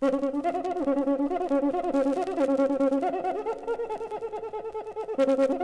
seu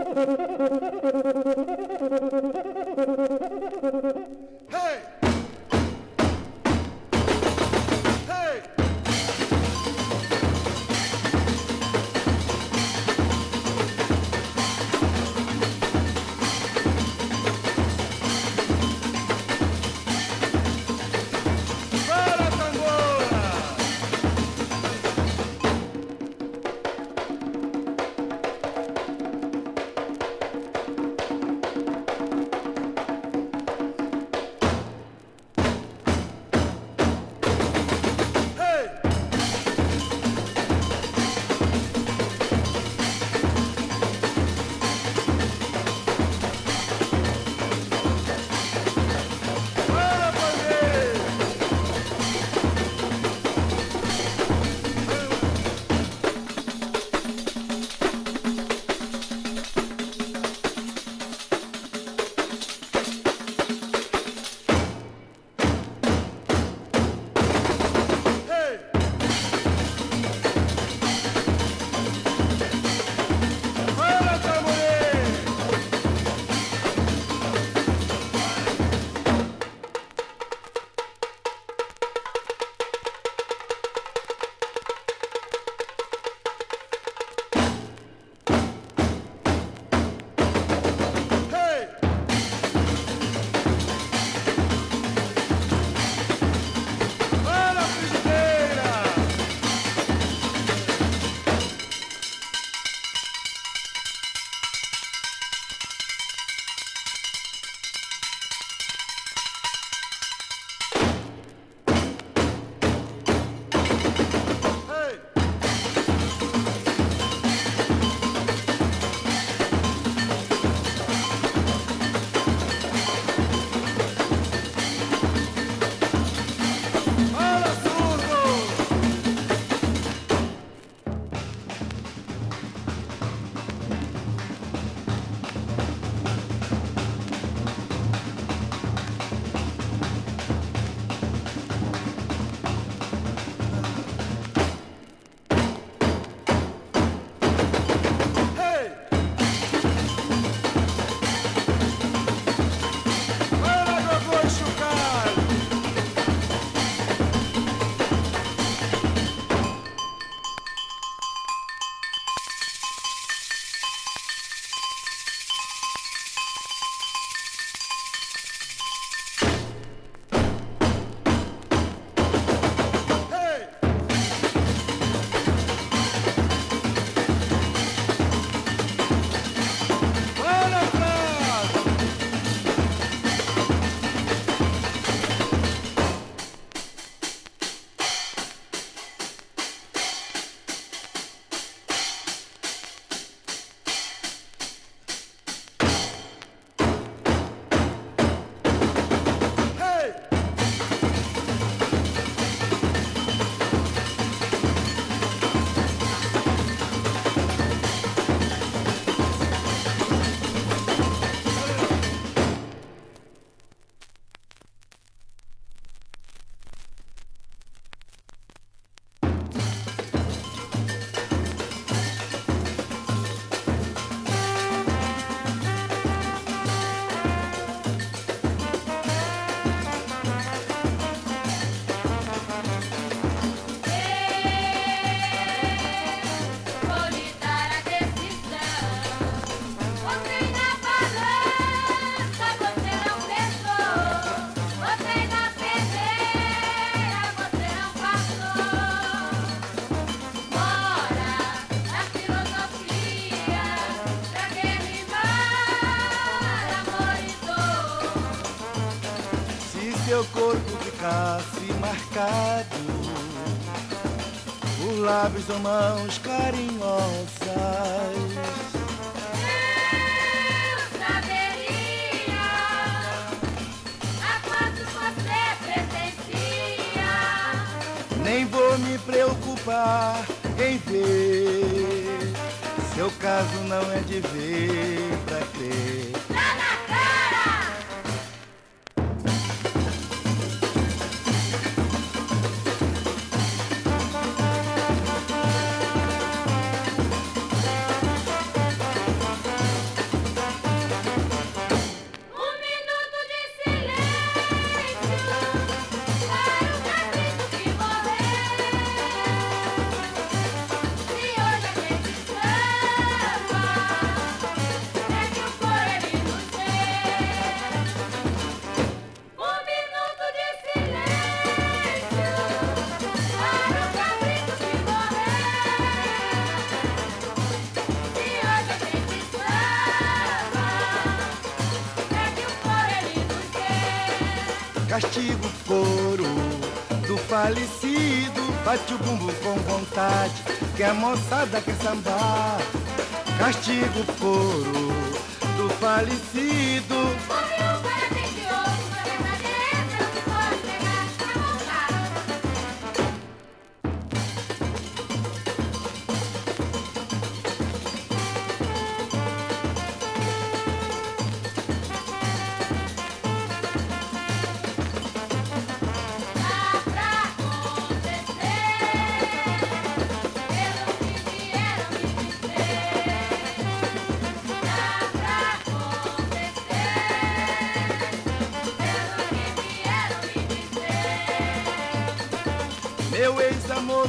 mãos carinhosas. Eu saberia a quanto você pertencia. Nem vou me preocupar em ver. Seu caso não é de ver pra crer. Bate o bumbum com vontade, que a moçada quer sambar. Castigo o couro do falecido.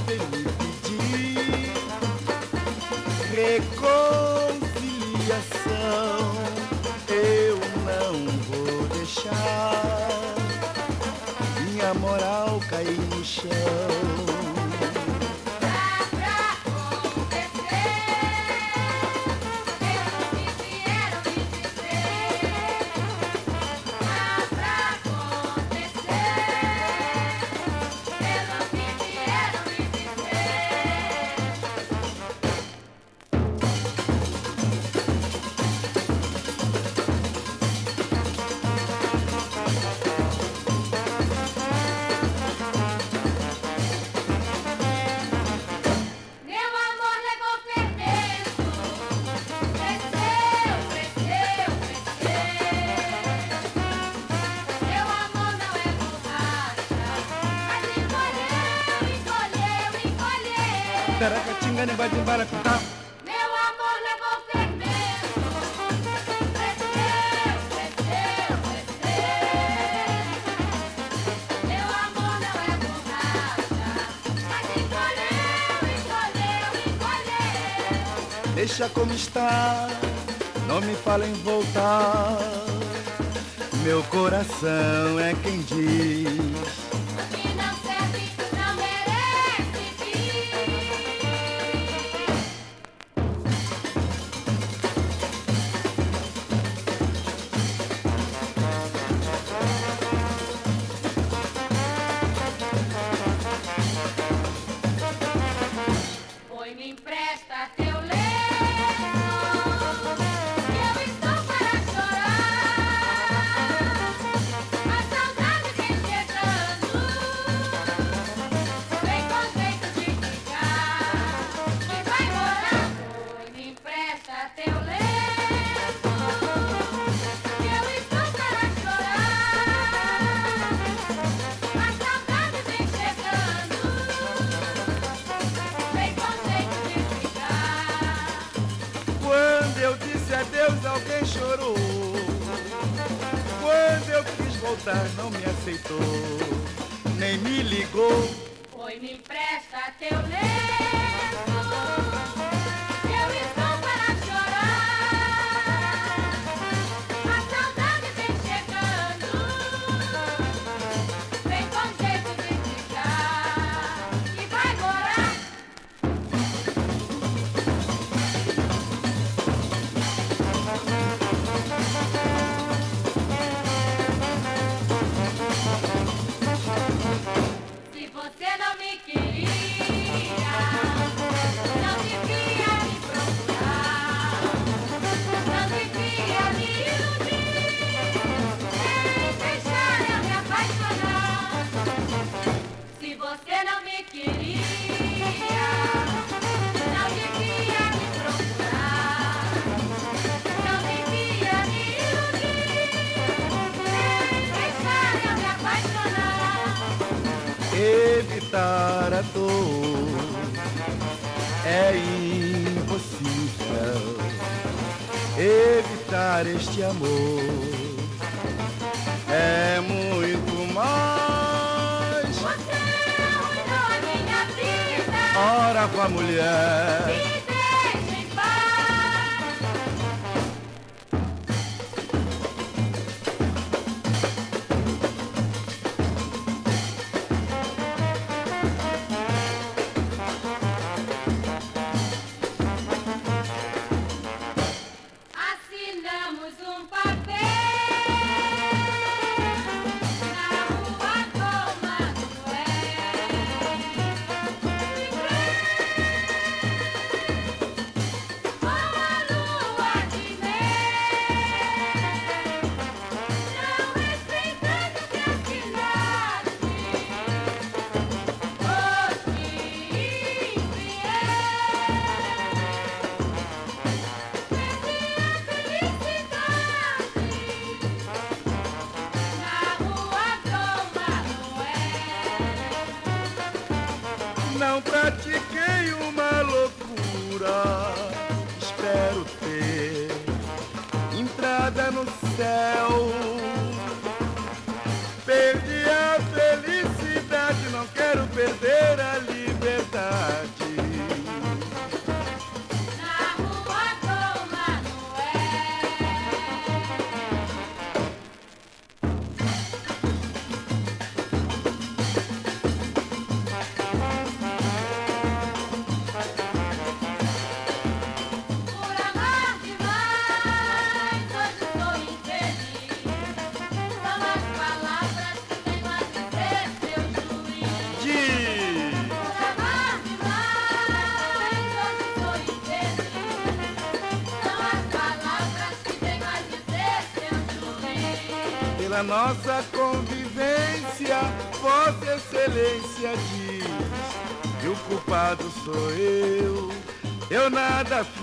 de mi. Vai. Meu amor. Meu amor não é borracha, mas escolheu, escolheu, escolheu. Deixa como está, não me fala em voltar. Meu coração é quem diz Oi, me empresta teu leite. alguém chorou. Quando eu quis voltar, não me aceitou, nem me ligou. Foi me empresta teu leite. amor é muito mais. Você é arruinou da minha vida. Ora com a mulher. na nossa convivência, Vossa Excelência diz que o culpado sou eu. Eu nada fiz.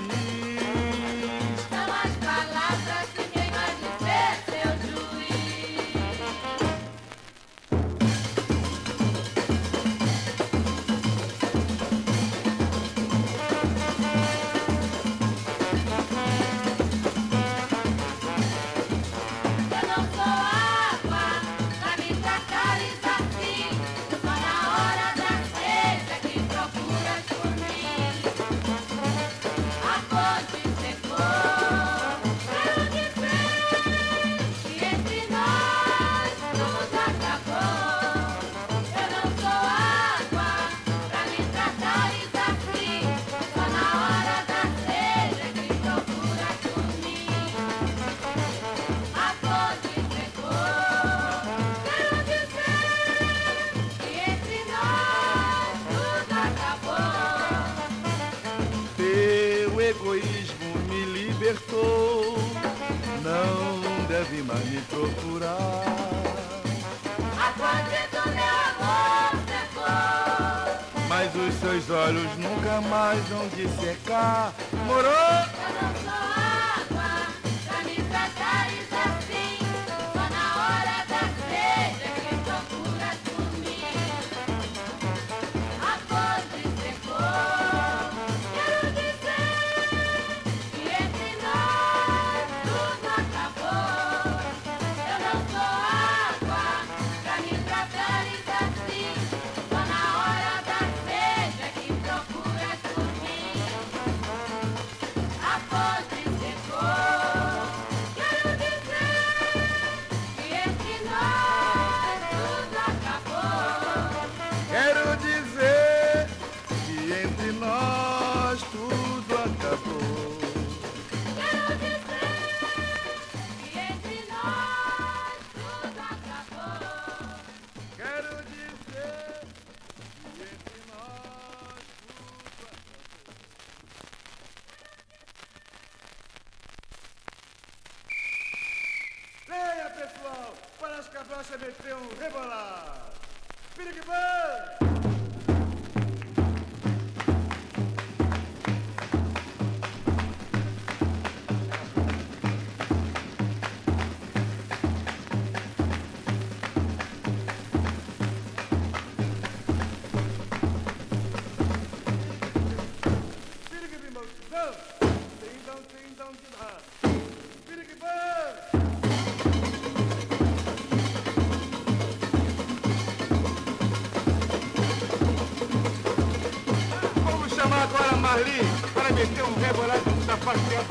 procurar. A fonte do meu amor secou. Mas os seus olhos nunca mais vão de secar. Morou! Marcia.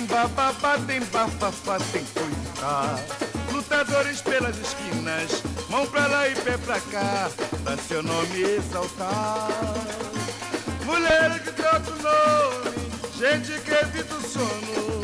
Tem bababá, tem bafafá, tem coitá. Lutadores pelas esquinas, mão pra lá e pé pra cá, pra seu nome exaltar. Mulheres que trocam nome, gente que evita o sono.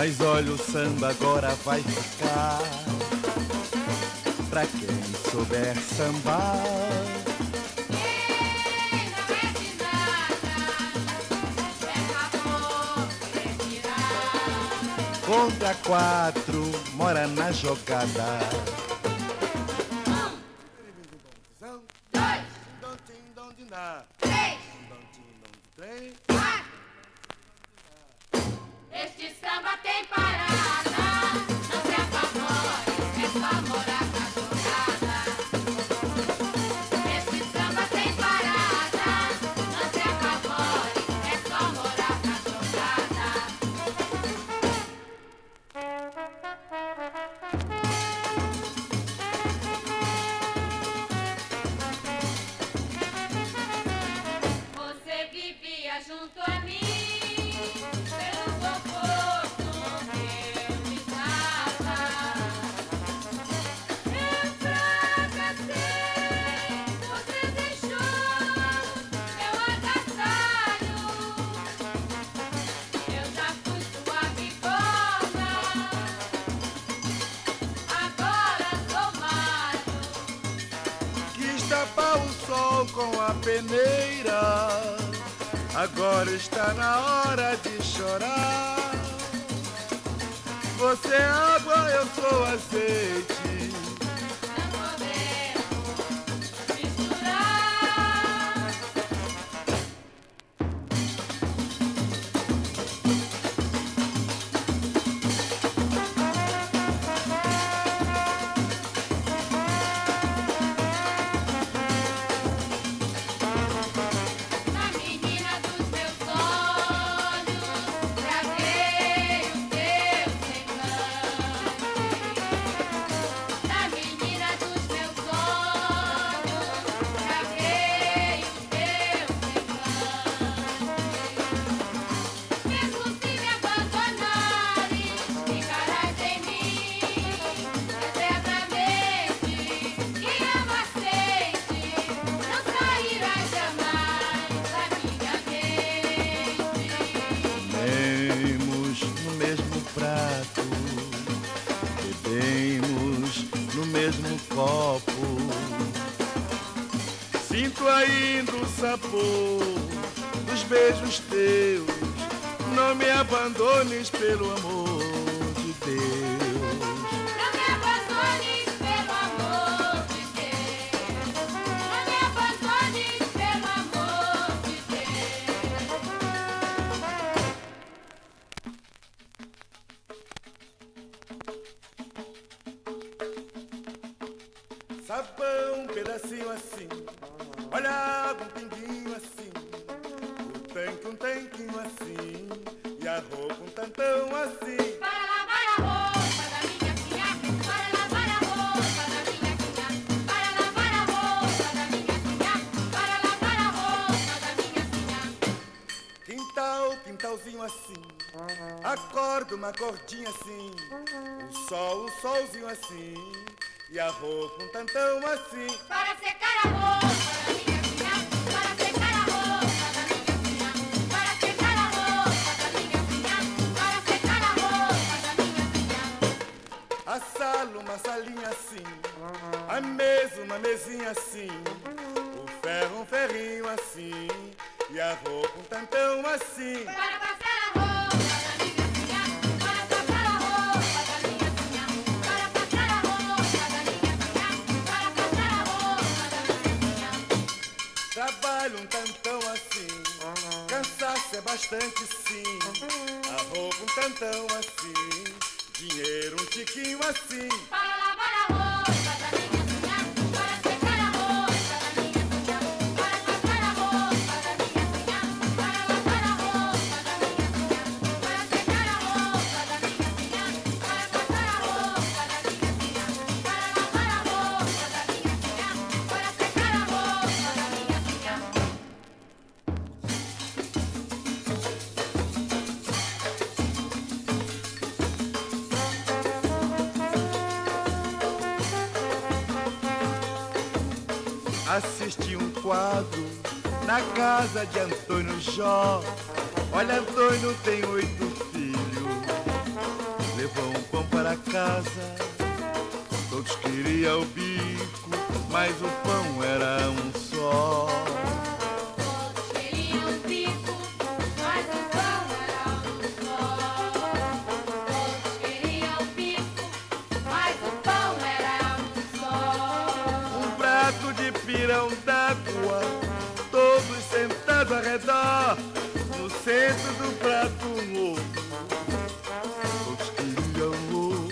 Mas olha o samba agora vai ficar Pra quem souber sambar Contra quatro, mora na jogada. tapar o sol com a peneira. Agora está na hora de chorar. Você é água, eu sou azeite. Ainda o sabor dos beijos teus. Não me abandones pelo amor Sabão, um pedacinho assim. Olha água, um pinguinho assim. O tanque, um tanquinho assim. E a roupa, um tantão assim. Para lavar a roupa da minha filha, para lavar a roupa da minha filha, para lavar a roupa da minha filha, para lavar a roupa da minha filha. Quintal, quintalzinho assim. Acorda uma cordinha assim. O sol, um solzinho assim. E a roupa, um tantão assim. Para secar a roupa da minha filha, para secar a roupa da minha filha, para secar a roupa da minha filha, para secar a roupa da minha filha. A sala, uma salinha assim. A mesa, uma mesinha assim. O ferro, um ferrinho assim. E a roupa, um tantão assim. Para passar bastante sim. A roupa, um tantão assim. Dinheiro, um tiquinho assim. Casa de Antônio Jó. Olha, Antônio tem oito filhos. Levou um pão para casa. Todos queriam o bico, mas o pão era um centro do prato ovo. Todos queriam ovo,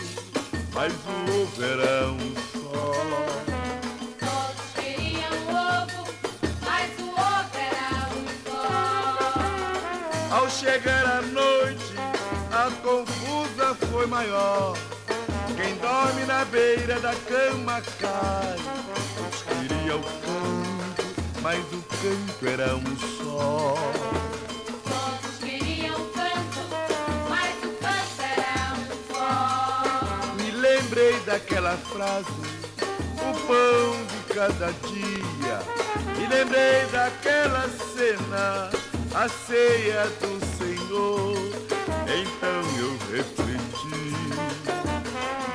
mas o ovo era um só. Todos queriam ovo, mas o ovo era um só. Ao chegar a noite, a confusa foi maior. Quem dorme na beira da cama cai. Todos queriam o canto, mas o canto era um só. Daquela frase, o pão de cada dia. Me lembrei daquela cena, a ceia do Senhor. Então eu refleti,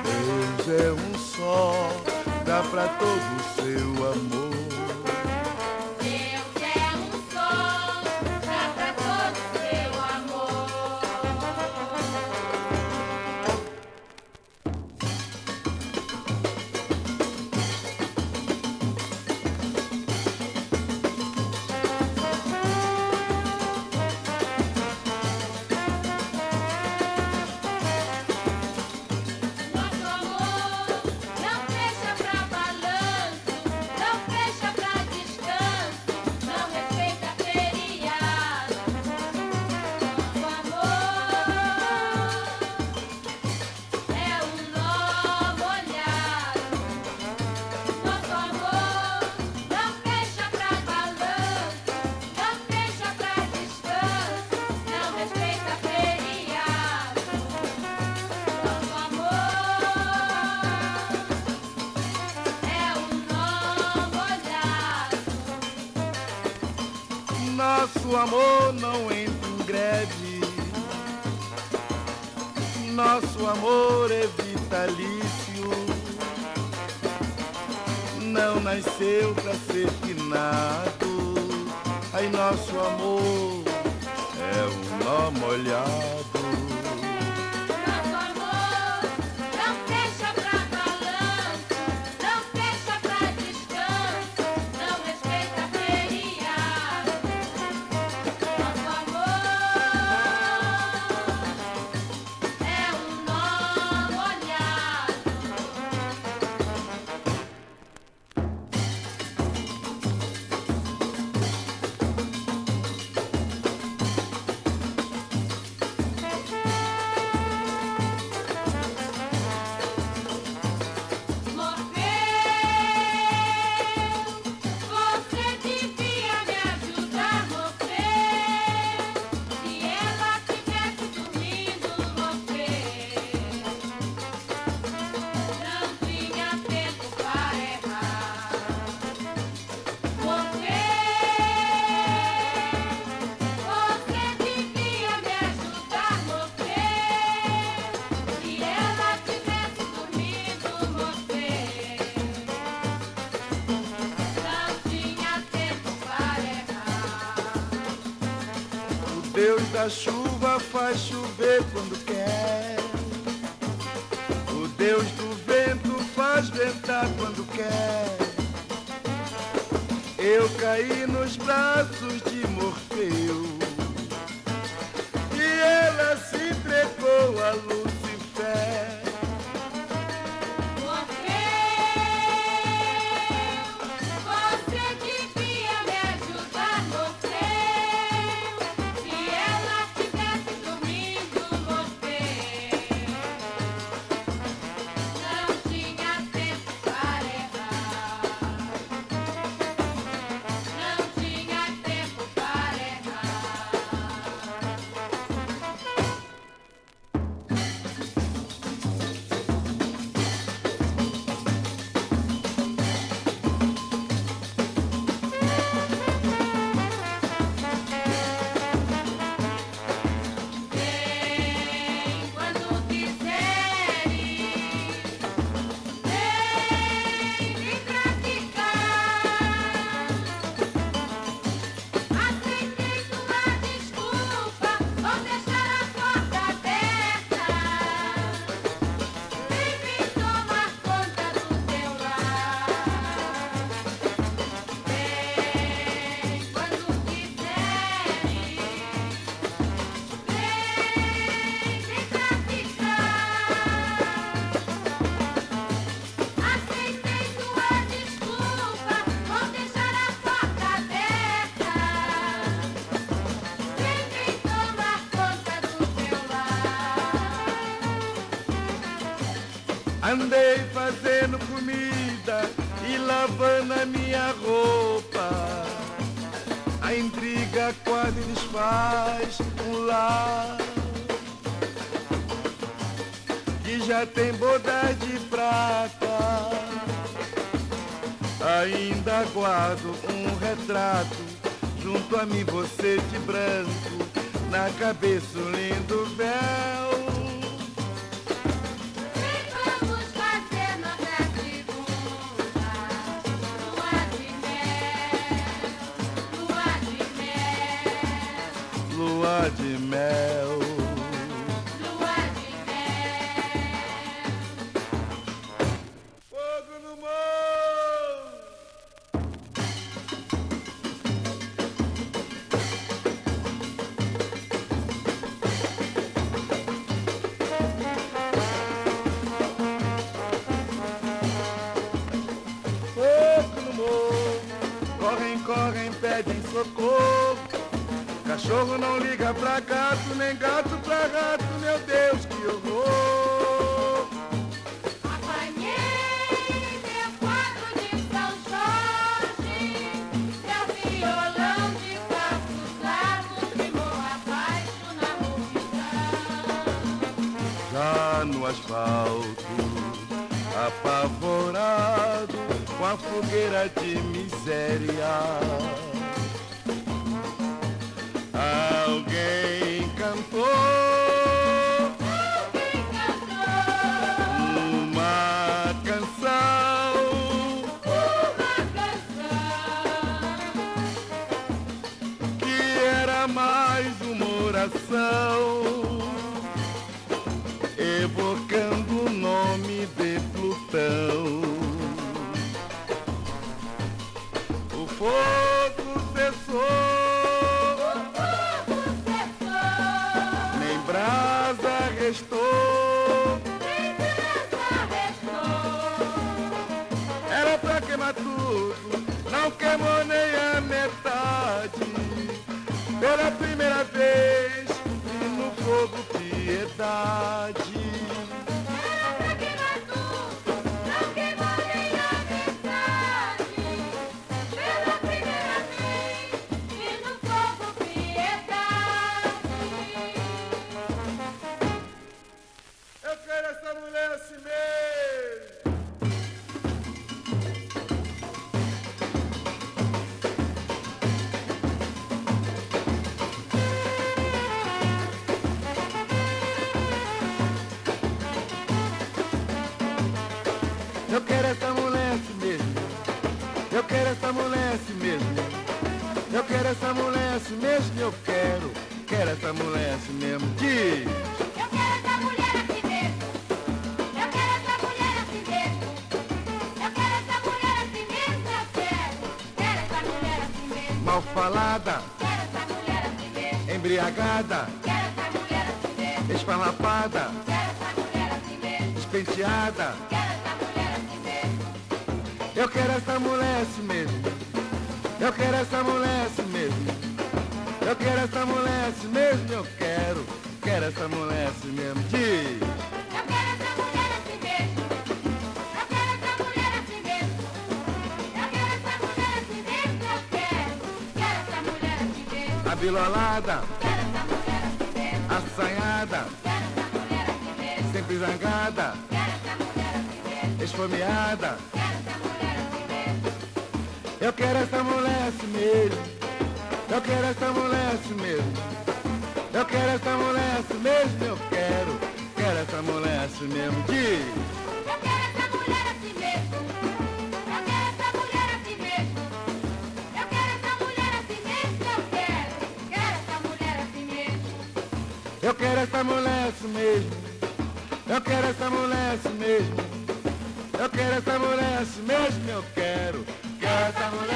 Deus é um só, dá pra todo o seu amor. nosso amor não entra em greve. Nosso amor é vitalício. Não nasceu pra ser finado. Ai, nosso amor é um nó molhado. a chuva faz chover quando quer. O Deus do vento faz ventar quando quer. Eu caí nos braços de tem bodas de prata. Ainda guardo um retrato, junto a mim você de branco, na cabeça um lindo véu. Lua de mel. Eu quero essa mulher assim mesmo. Eu quero essa mulher assim mesmo. Eu quero essa mulher assim mesmo. Eu quero, quero essa mulher assim mesmo. Diz. Eu quero essa mulher assim mesmo. Eu quero essa mulher assim mesmo. Eu quero essa mulher assim mesmo. Eu quero. Quero essa mulher assim mesmo. Mal falada, Quero essa mulher assim mesmo. embriagada, Quero essa mulher assim mesmo. esfarrapada, Quero essa mulher assim mesmo. despenteada. Quero Eu quero essa mulher assim mesmo. Eu quero essa mulher assim mesmo. Eu quero essa mulher assim mesmo. Eu quero, quero essa mulher assim mesmo. Diz. Assim assim assim assim assim mesmo. assanhada, Quero essa mulher assim mesmo. sempre zangada, Quero essa mulher assim mesmo. esfomeada. Eu quero essa mulher assim mesmo. Eu quero essa mulher assim mesmo. Eu quero essa mulher assim mesmo. Eu quero, quero essa mulher assim mesmo. Eu quero essa mulher assim mesmo. Eu quero essa mulher assim mesmo. Eu quero essa mulher assim mesmo. Eu quero. essa mulher.